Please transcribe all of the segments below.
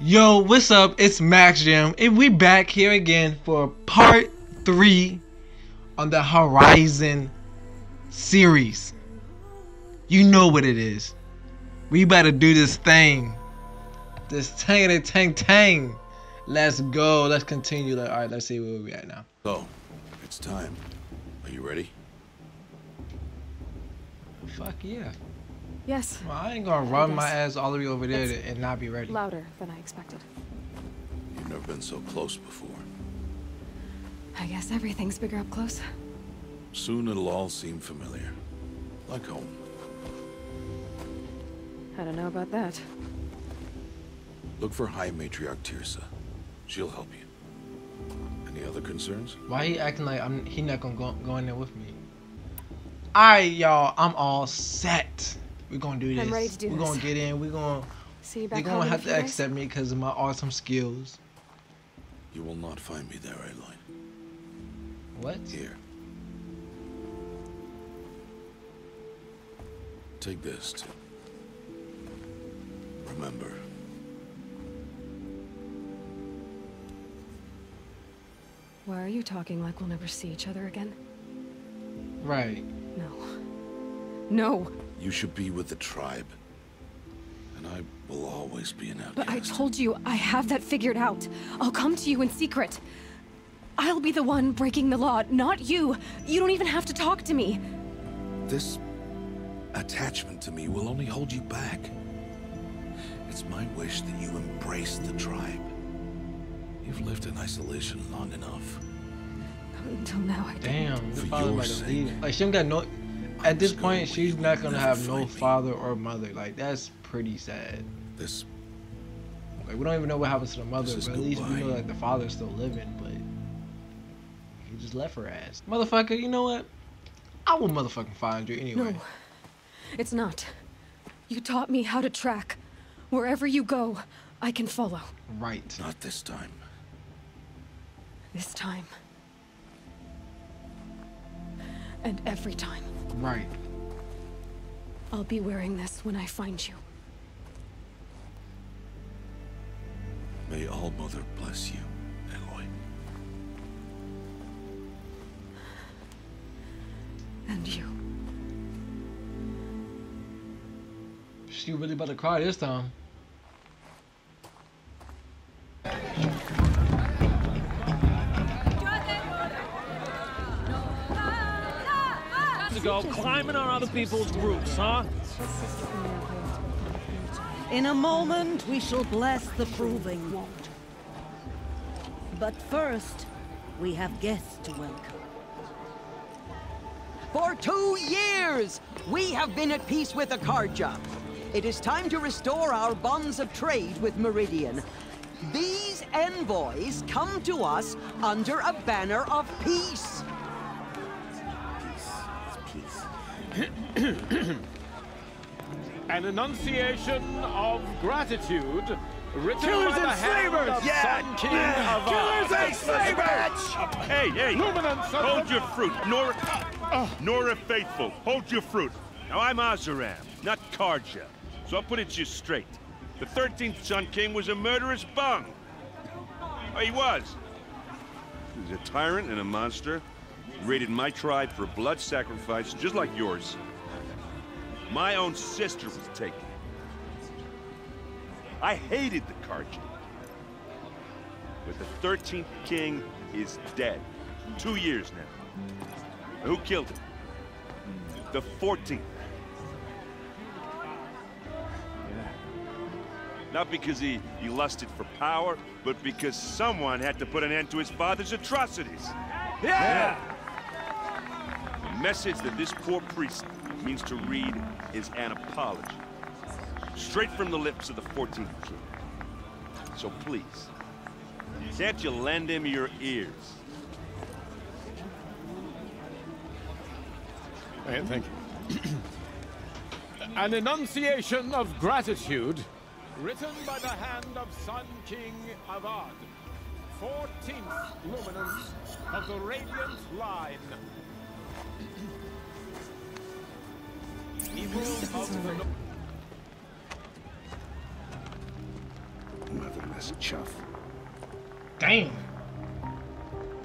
Yo, what's up? It's Max Jam, and we back here again for part three on the Horizon series. You know what it is. We better do this thing. This tang tang tang. Let's go. Let's continue. All right, let's see where we at now. So, it's time. Are you ready? Fuck yeah. Yes. Well, I ain't gonna run my ass all the way over there It's and not be ready. Louder than I expected. You've never been so close before. I guess everything's bigger up close. Soon it'll all seem familiar. Like home. I don't know about that. Look for High Matriarch Teersa. She'll help you. Any other concerns? Why he acting like I'm he not gonna go, go in there with me? Alright, y'all, I'm all set. We're gonna do this. I'm ready to do We're this. gonna get in. We're gonna See you back they're back home gonna have to accept me because of my awesome skills. You will not find me there, Aloy. What? Here. Take this to remember. Why are you talking like we'll never see each other again? Right. No. No! You should be with the tribe. And I will always be an outcast. But I told you, I have that figured out. I'll come to you in secret. I'll be the one breaking the law, not you. You don't even have to talk to me. This attachment to me will only hold you back. It's my wish that you embrace the tribe. You've lived in isolation long enough. Until now, I didn't. Damn. For The father your like a sake. leader. Like she don't got no. At this point, she's not gonna have no me. father or mother. Like that's pretty sad. This Like we don't even know what happens to the mother, but at least we know goodbye. that the father's still living. But he just left her ass, motherfucker. You know what? I will motherfucking find you anyway. No. It's not. You taught me how to track. Wherever you go, I can follow. Right. not this time. This time. And every time. Right. I'll be wearing this when I find you. May All Mother bless you, Aloy. And you. She really about to cry this time. Go climbing on other people's roofs, huh? In a moment, we shall bless the proving. But first, we have guests to welcome. For two years, we have been at peace with Akarja. It is time to restore our bonds of trade with Meridian. These envoys come to us under a banner of peace. An enunciation of gratitude written Killers by the and hand slavers! of Yeah! Sun King Yeah! of Killers and slavers! Hey, hey! Luminance of Hold your fruit, Nora. Oh. Nora Faithful, hold your fruit. Now I'm Oseram, not Carja, so I'll put it to you straight. The 13th Sun King was a murderous bung. Oh, he was. He was a tyrant and a monster. He raided my tribe for blood sacrifice, just like yours. My own sister was taken. I hated the Carja. But the 13th king is dead. Two years now. Who killed him? The 14th. Not because he, he lusted for power, but because someone had to put an end to his father's atrocities. Yeah! The message that this poor priest means to read is an apology. Straight from the lips of the 14th king. So please, can't you lend him your ears? Eh, Thank you. An enunciation of gratitude written by the hand of Sun King Avad, 14th luminance of the Radiant Line. Motherless chuff. Damn.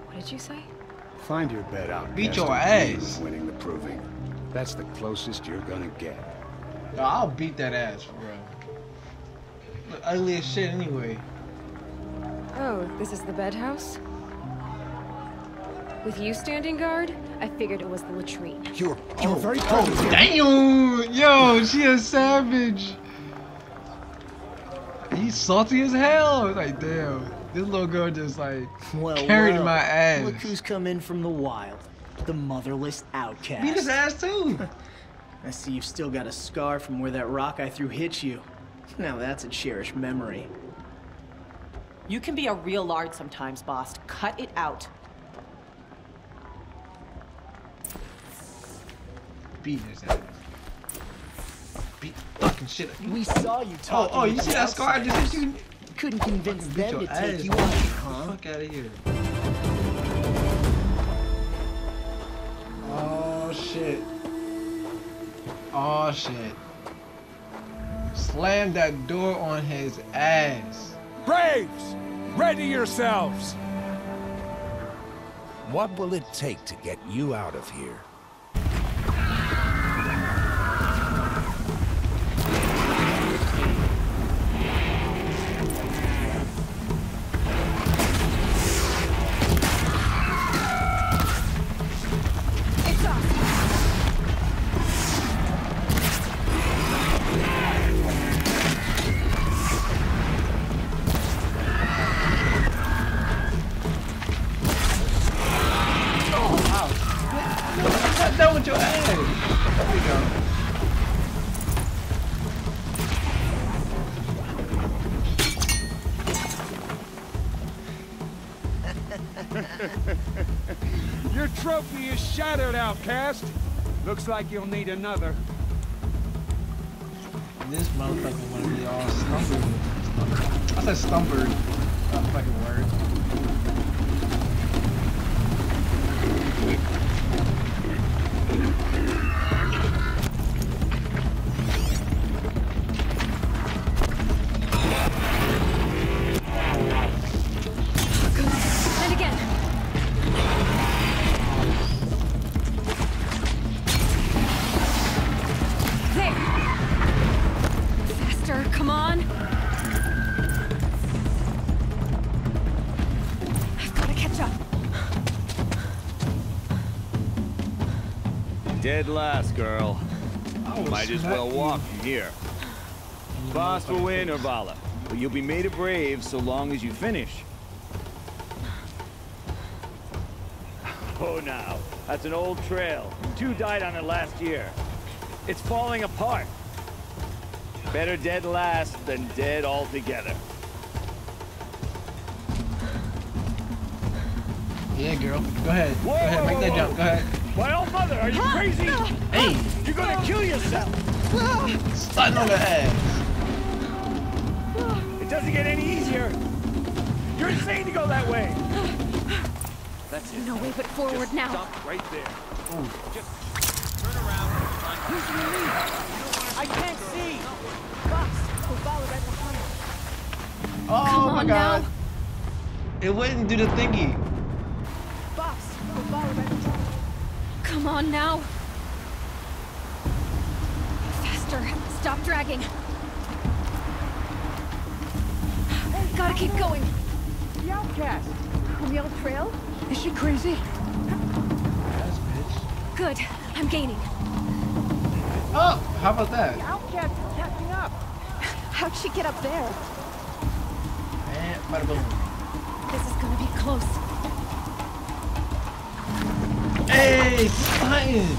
What did you say? Find your bed out. Beat your ass. Winning the proving. That's the closest you're gonna get. Yo, I'll beat that ass for real. Look ugly as shit anyway. Oh, this is the bed house? With you standing guard, I figured it was the latrine. You were, oh, you were very Oh, damn! Yo, she a savage. He's salty as hell. Like, damn. This little girl just like Well, carried well, my ass. Look who's come in from the wild. The motherless outcast. Beat his ass too. I see you've still got a scar from where that rock I threw hit you. Now that's a cherished memory. You can be a real lard sometimes, boss. Cut it out. Beat his ass. Beat the fucking shit. out- We saw you talking. oh, oh, you see that scar I just hit you? Couldn't convince Beat them to take ass. you out, huh? Fuck out of here. Oh shit. Oh shit. Slam that door on his ass. Braves, ready yourselves. What will it take to get you out of here? Is outcast. Looks like you'll need another. This motherfucker wanna be all stumpered. I said stumpered. Dead last, girl. I Might as well walk from here. Boss will win, Urvala. But you'll be made a brave so long as you finish. Oh, now. That's an old trail. Two died on it last year. It's falling apart. Better dead last than dead altogether. Yeah, girl. Go ahead. Whoa, Go ahead. whoa, Make that whoa, jump. Go ahead. My old oh, mother, are you ah, crazy? Hey, You're gonna kill yourself! starting on the ass. It doesn't get any easier. You're insane to go that way. That's it. No way but forward Just now. Stop right there. Ooh. Just turn around. Who's relief? I can't see. Boss, we'll follow right behind. Oh Come my on god. now. It wouldn't do the thingy. Boss, we'll follow right behind. Come on now. Faster. Stop dragging. Gotta keep going. The outcast. On the old trail? Is she crazy? Yes, bitch. Good. I'm gaining. Oh, how about that? Outcast is catching up. How'd she get up there? And bada boom. This is gonna be close. Hey, stunting.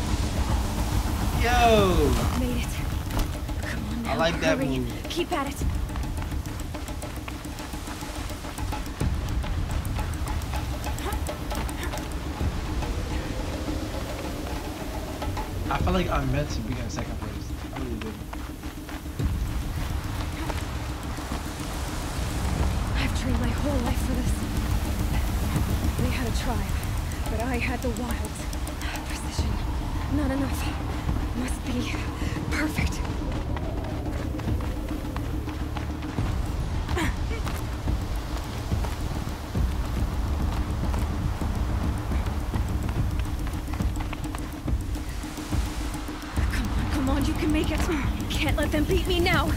Yo. Made it. Come on now. I like that move. Keep at it. I feel like I'm meant to be in second place. I really do. I've trained my whole life for this. They had a tribe, I had the wild. Precision. Not enough. Must be perfect. Come on, come on, you can make it. Can't let them beat me now.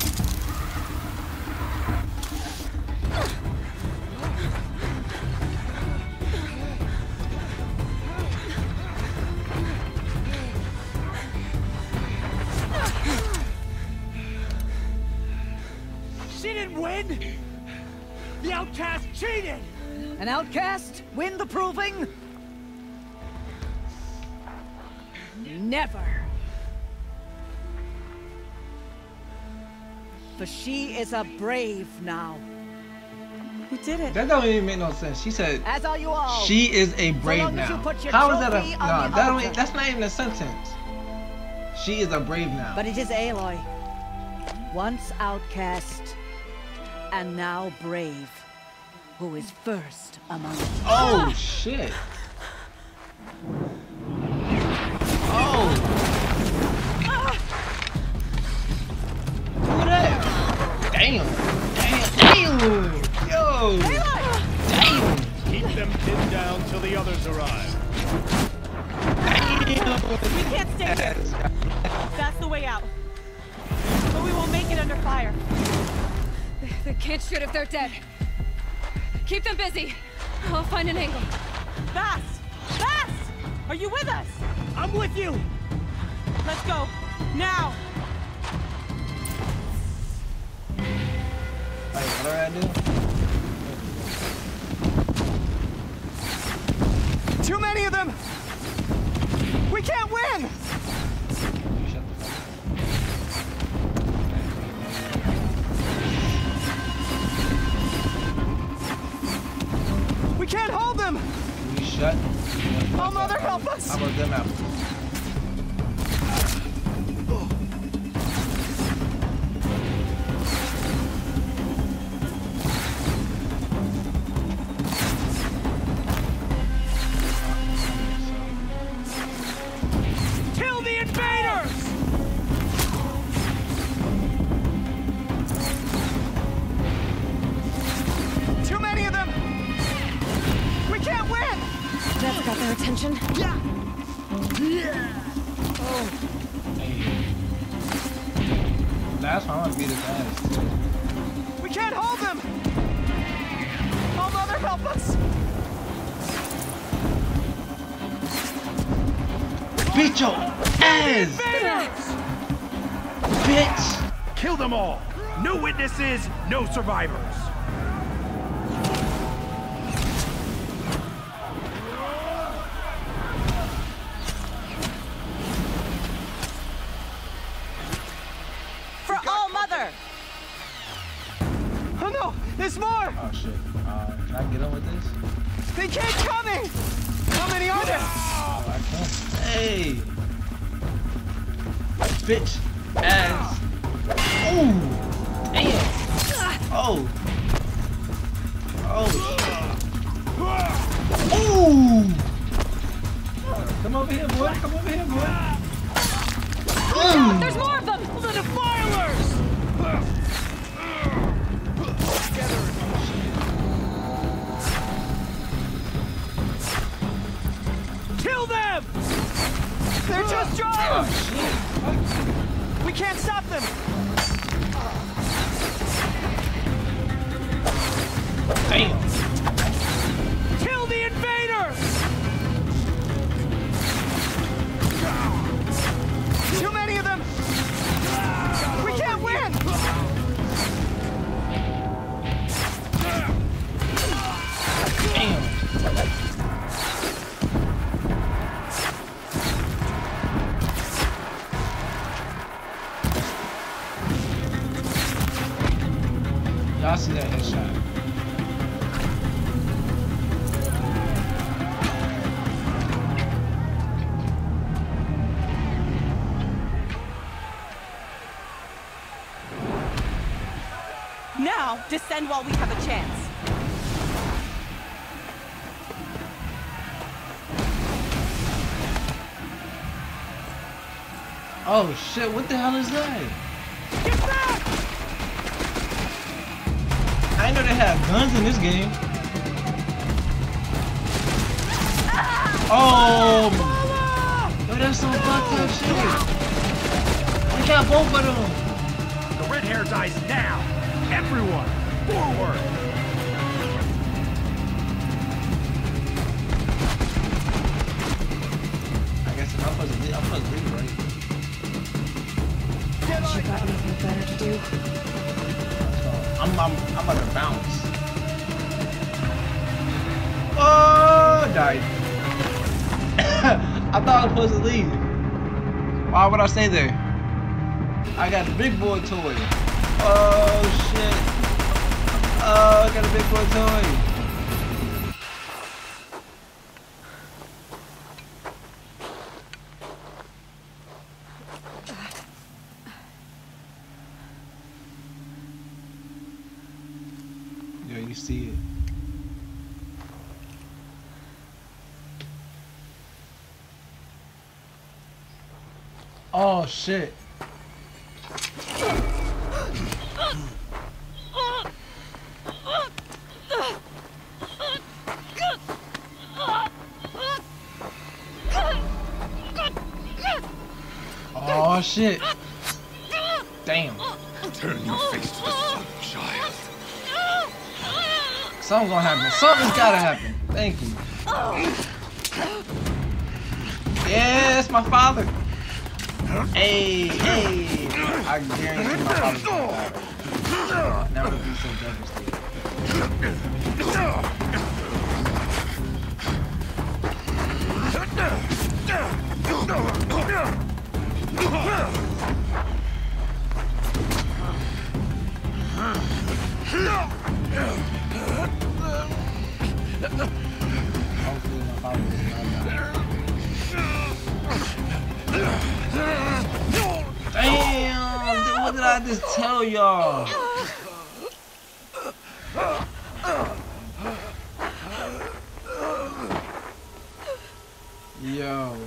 Cheated! An outcast? Win the proving? Never. For she is a brave now. We did it. That don't even make no sense. She said As are you all. she is a brave long as you now. How is that a trophy no? That don't, altar. that's not even a sentence. She is a brave now. But it is Aloy. Once outcast, and now brave, who is first among us. Oh shit. Oh. Who that? Damn. Damn. Damn. Yo. Damn. Keep them pinned down till the others arrive. We can't stay here. That's the way out. But we won't make it under fire. They, they can't shoot if they're dead. Keep them busy. I'll find an angle. Fast! Fast! Are you with us? I'm with you! Let's go. Now! Wait, what do I do? We can't hold them! We shut. Oh, mother, help us! How about them out? No witnesses, no survivors! For All Mother! Oh no, there's more! Oh shit. Uh, can I get on with this? They keep coming! How many are there? Oh, I can't. Hey. Bitch. Ass. Ooh. Oh. Oh. Ooh. Come over here, boy. Come over here, boy. Mm. There's more of them! The defilers! Kill them! They're just drones! We can't stop them! Damn. Now, descend while we have a chance. Oh shit, what the hell is that? Get back! I know they have guns in this game. Ah! Oh, yo, oh, that's some fucked up shit. Why kill both of them. The red hair dies now. Everyone, forward. I guess I'm supposed to I'm supposed to leave, right? You got anything better to do? I'm, I'm, I'm about to bounce. Oh, died. I thought I was supposed to leave. Why would I stay there? I got the big boy toy. Oh shit. Got a toy. Yeah, you see it. Oh shit. Something's gonna happen. Something's gotta happen. Thank you. That's my father. Hey, hey. I guarantee my father's gonna be so devastating. Hopefully Damn! What did I just tell y'all? Yo.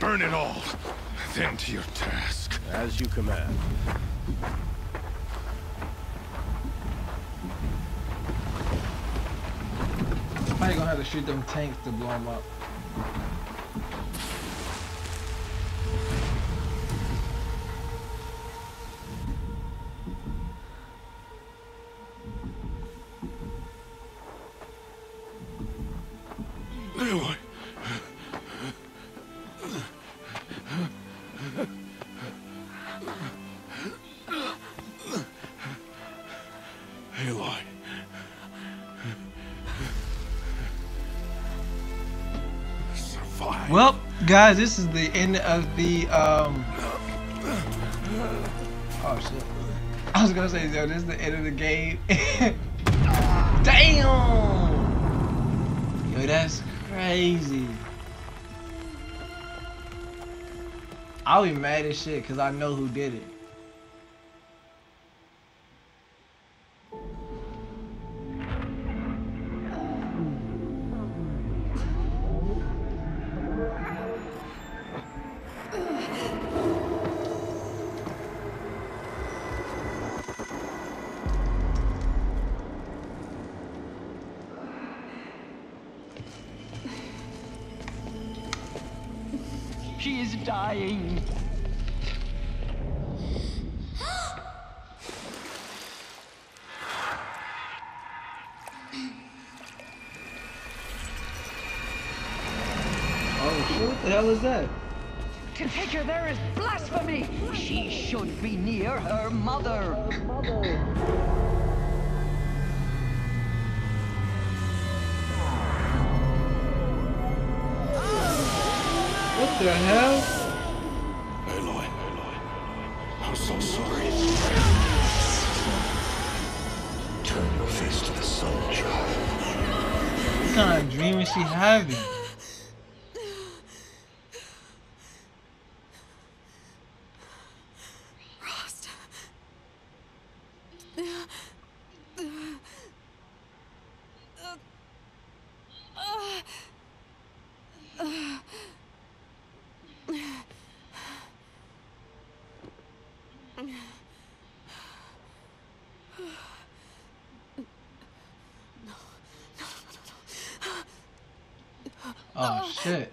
Burn it all. Then to your task. As you command. Probably gonna have to shoot them tanks to blow them up. Guys, this is the end of the um. Oh shit! I was gonna say, yo, this is the end of the game. Damn! Yo, that's crazy. I'll be mad as shit because I know who did it. She is dying. Oh! What the hell is that? To take her there is blasphemy. She should be near her mother. What the hell? Aloy, Aloy. I'm so sorry. Turn your face to the sun, child. What kind of dream is she having? Rost. Oh shit!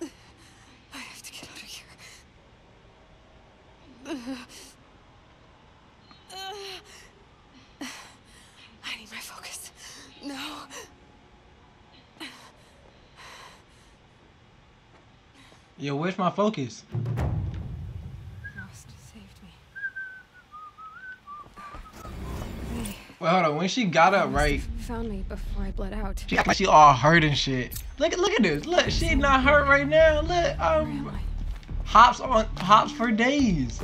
I have to get out of here. Yo, where's my focus? Frost saved me. They Well, hold on. When she got up, right? found me before I bled out. She act like she all hurt and shit. Look, look at this. Look, she not hurt right now. Look, um, hops on hops for days.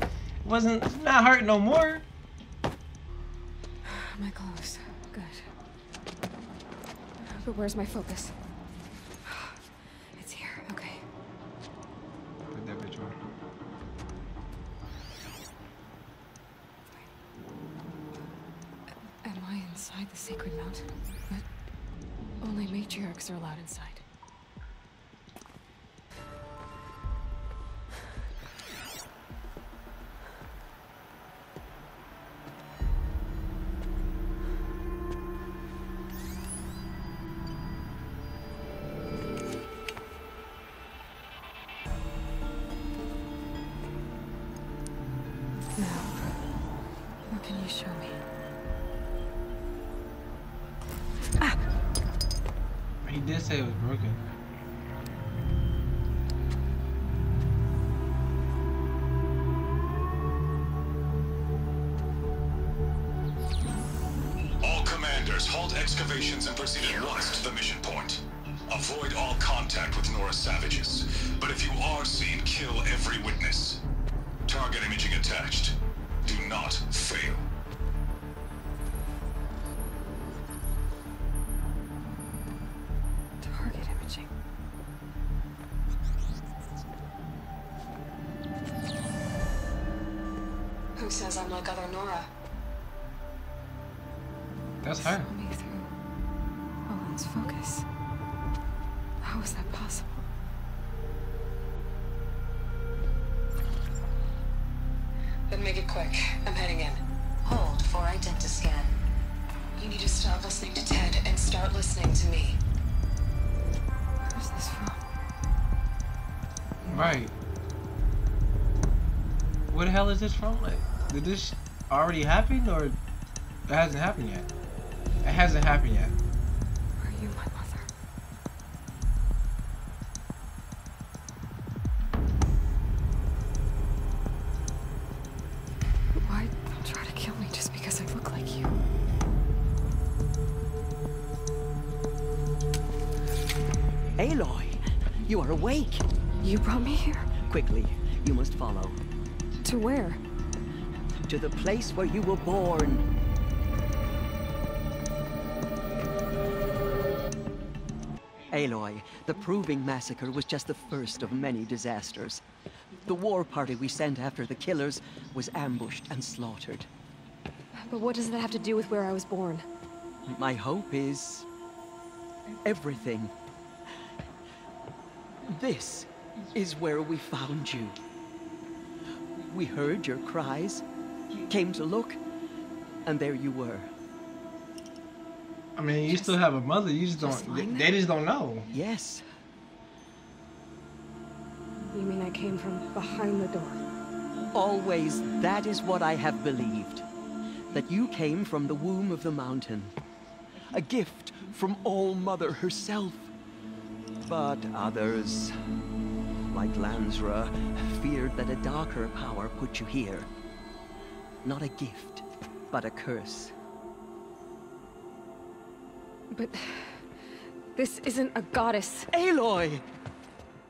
Wasn't not hurt no more. My clothes. Good. But where's my focus? Did say it was broken. Says I'm like other Nora? That's her. Saw me through Olin's focus. How is that possible? Then make it quick. I'm heading in. Hold for identiscan. You need to stop listening to Ted and start listening to me. Where's this from? Right. Where the hell is this from? Like, did this already happened or it hasn't happened yet? It hasn't happened yet. Are you my mother? Why try to kill me just because I look like you? Aloy, you are awake. You brought me here? Quickly, you must follow. To where? To the place where you were born. Aloy, the Proving Massacre was just the first of many disasters. The war party we sent after the killers was ambushed and slaughtered. But what does that have to do with where I was born? My hope is... everything. This is where we found you. We heard your cries, came to look, and there you were. I mean, you still have a mother. You just just don't. lying They just don't know. Yes, You mean I came from behind the door? always that is what I have believed. That you came from the womb of the mountain. A gift from All Mother herself. But others, like Lansra, feared that a darker power put you here. Not a gift, but a curse. But this isn't a goddess. Aloy!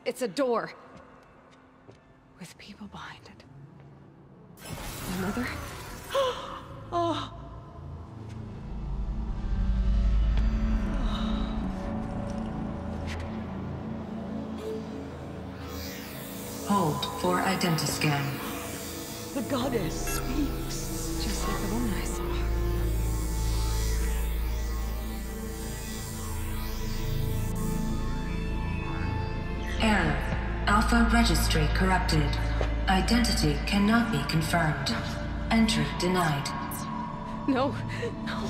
It's a door. With people behind it. My mother? oh. Hold for identiscan. The goddess speaks. Alpha registry corrupted. Identity cannot be confirmed. Entry denied. No, no.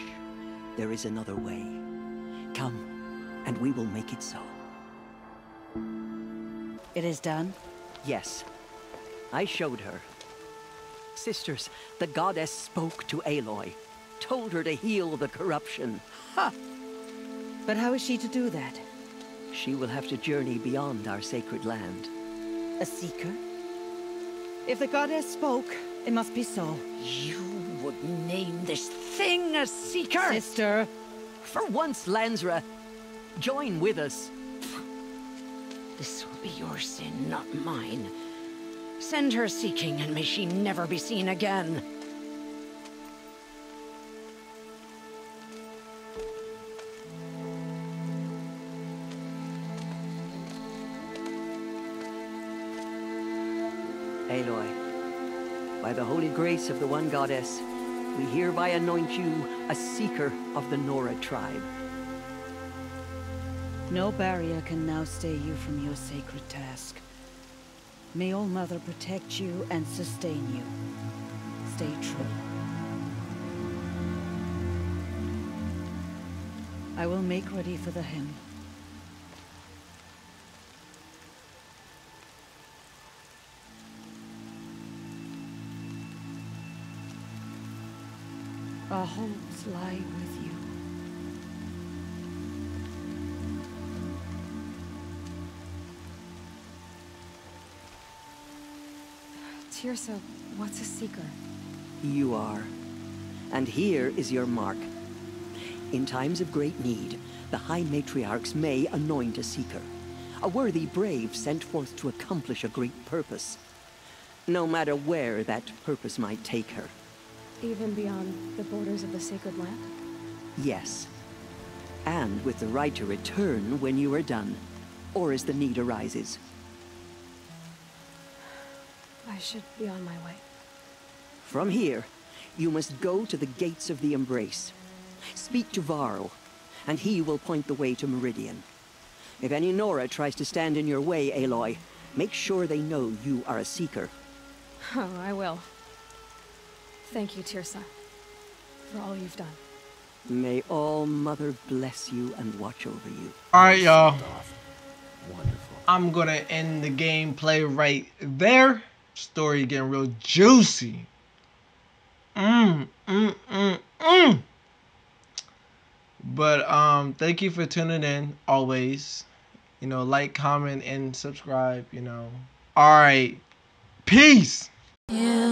There is another way. Come, and we will make it so. It is done? Yes. I showed her. Sisters, the goddess spoke to Aloy. Told her to heal the corruption. Ha! But how is she to do that? She will have to journey beyond our sacred land. A seeker? If the goddess spoke, it must be so. You would name this thing a seeker? Sister! For once, Lansra, join with us. This will be your sin, not mine. Send her seeking, and may she never be seen again. Grace of the one goddess, we hereby anoint you a seeker of the Nora tribe. No barrier can now stay you from your sacred task. May All Mother protect you and sustain you. Stay true. I will make ready for the hymn. Our hopes lie with you. Teersa, what's a seeker? You are. And here is your mark. In times of great need, the High Matriarchs may anoint a seeker. A worthy brave sent forth to accomplish a great purpose. No matter where that purpose might take her. Even beyond the borders of the sacred land? Yes. And with the right to return when you are done, or as the need arises. I should be on my way. From here, you must go to the gates of the Embrace. Speak to Varl, and he will point the way to Meridian. If any Nora tries to stand in your way, Aloy, make sure they know you are a Seeker. Oh, I will. Thank you, Teersa, for all you've done. May All Mother bless you and watch over you. Alright, y'all. I'm gonna end the gameplay right there. Story getting real juicy. Mmm, mmm, mmm, mmm. But um, thank you for tuning in always. You know, like, comment, and subscribe. You know. All right. Peace. Yeah.